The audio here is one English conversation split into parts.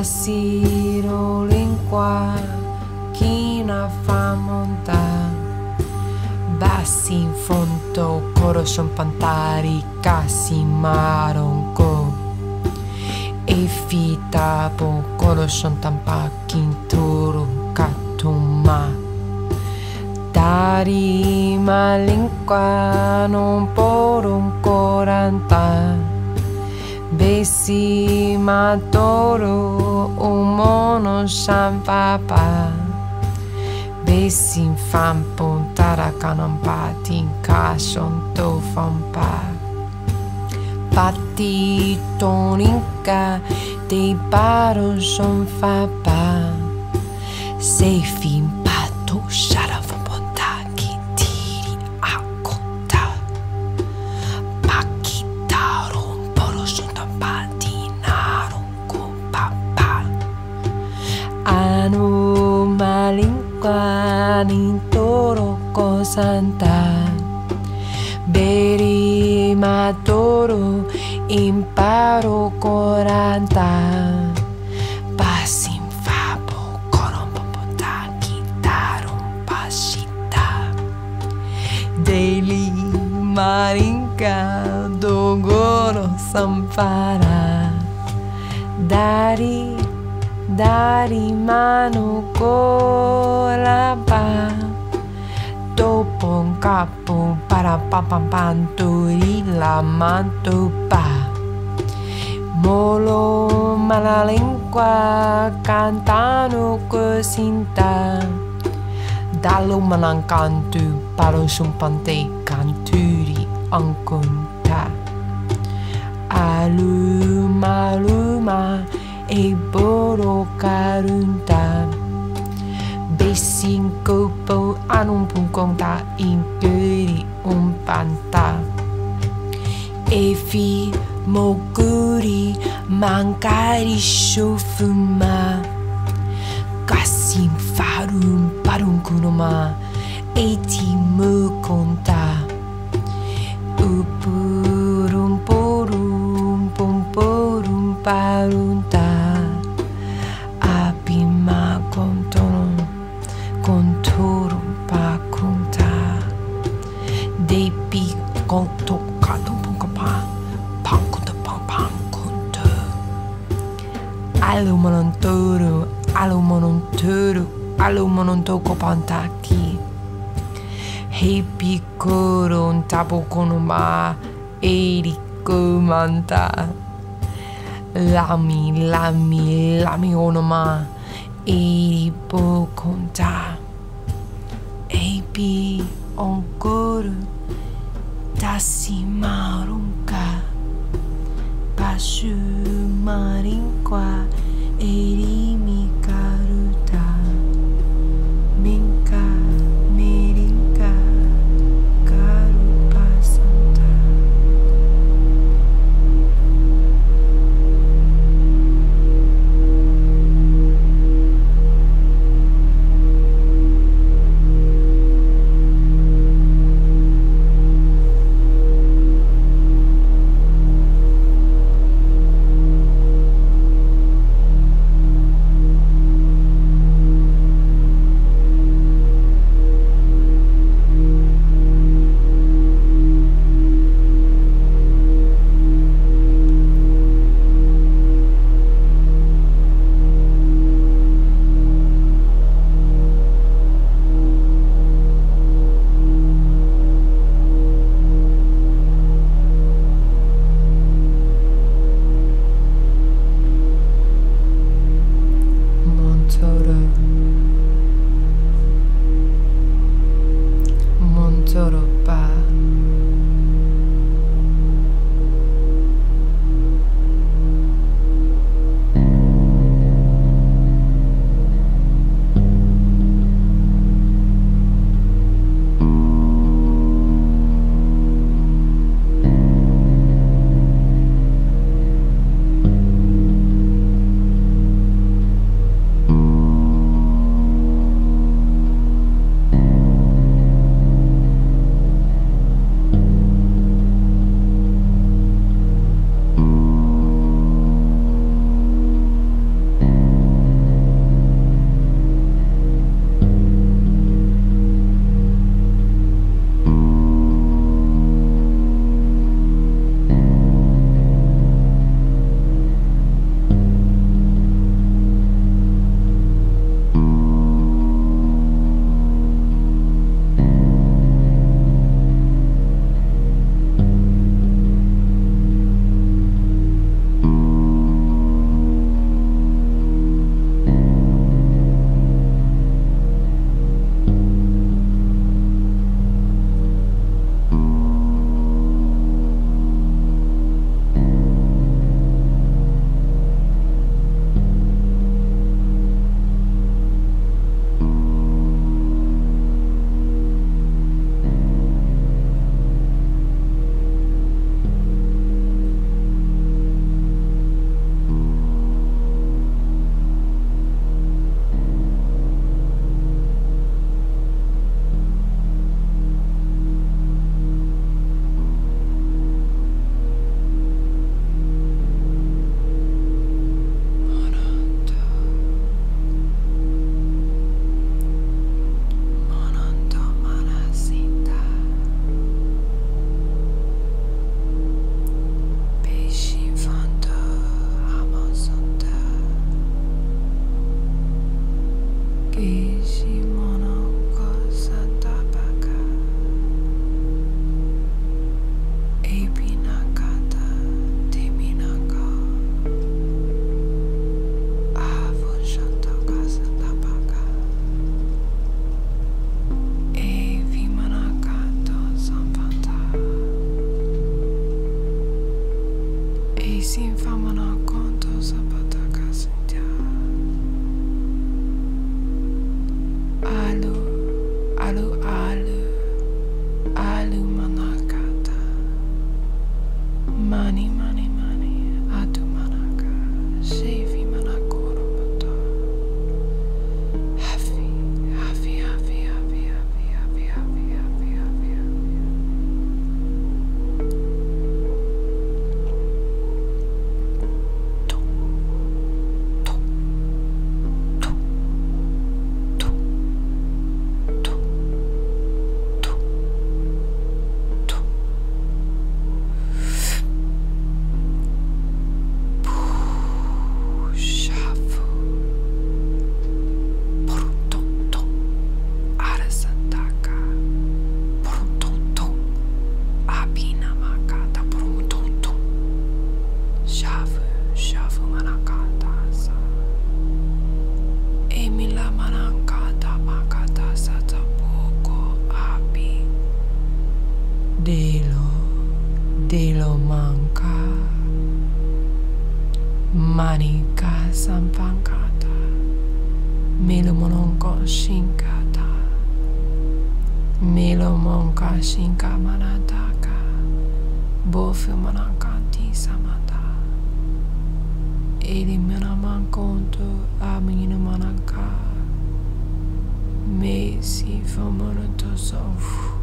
Ma si qua chi na fa montà Bassi in fondo coro son pantari casi maronco E fita po coro son tampa turu catuma Dari malinqua non porum corantà Besima toru umono shampapa. Besim fampon tarakanampa tinkashon tofampa Pati toninka te paro shonfapa Seifim Toro toroko santa Beri matoru imparo coranta Pasim fabo corompopota kitaro pashita. Marinca marinka dogoro sampara. Dari dari Manuko Lapa Topong kapung para papan panturi laman tupa. Molo malalengkua cantano kusinta Dalu malangkantu para sumpante kanturi angkunta. Aluma, aluma, aluma e boro karunta Besin kopo anun ta imperi umpanta Efi moguri mankari shofuma Kasim farum parum kunoma Eti mukonta Upurum porum pomporum parunta Alumonontoro alumonontoro alumonontoko pantaki. Hei piccolo un tapo con un ma eriko manta Lami lami lami onoma eri po conta Epi onkoro Ashu marinqua erimi Vilomanka Manika Sampankata Milumononko Shinkata. Milumonka Shinka Manataka Bofu Manakanti Samata. Eliminamankonto Aminumanaka. Mesi Fomonotosofu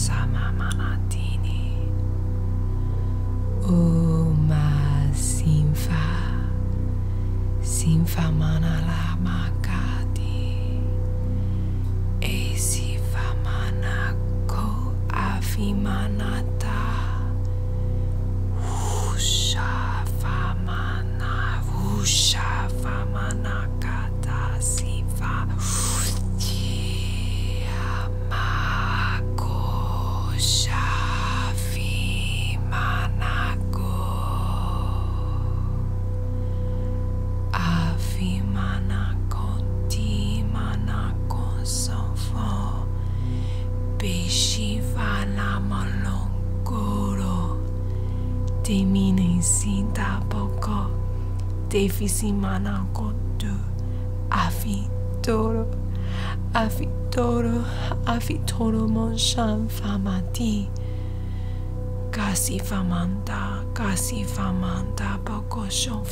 Sama Atini. Defisi Manako Tu Afi Toro. Afi Toro. Afi Toro Famati. Kasi famanta, kasi famanta, boko shon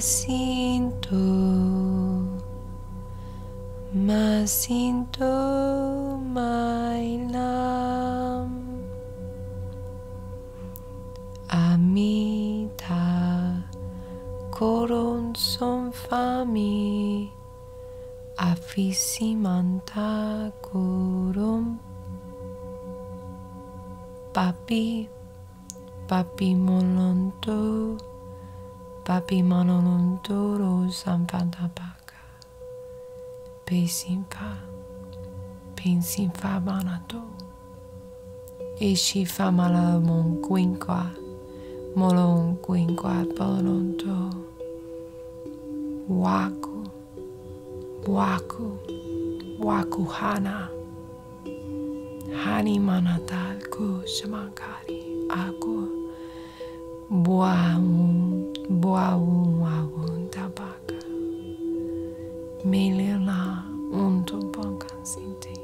sinto, mas sinto, mainam, amita, koron som fami, afisimanta coron, papi, papi molonto. Papi Manolunduru Sampadabaka Pesimpa Pensimpa Manato E si fa mala mon Ishifa Malamonquinqua Molonquinqua Bononto. Waku Waku Wakuhana Hani Manatalku Shamakari Aku Buamun boa Boaum awun tabaka. Melena unto bankan sinti.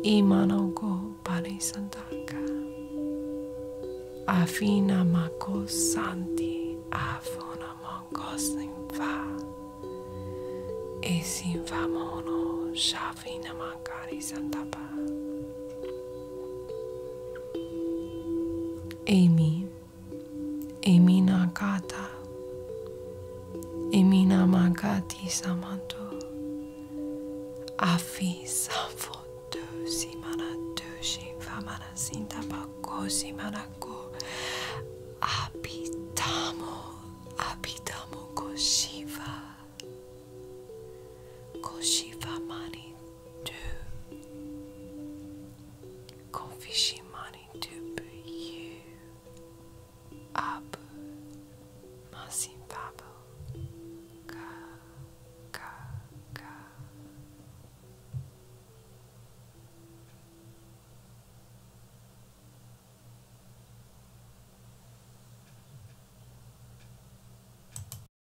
Imanogo parisantaka. Afina makos santi afona mongos nimfa. Esim famono shavina makari santapa. Amy. afis afotusi manatushi vamanasinta bakosi manako abitamo abitamo koshiva koshiva mani tu. Confishima